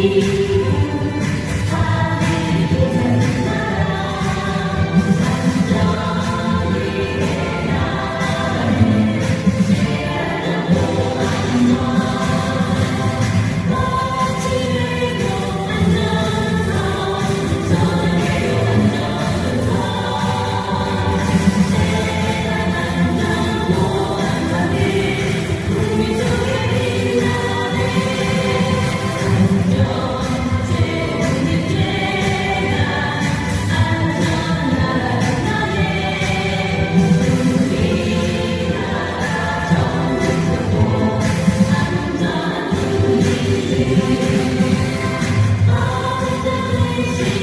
You. Amém.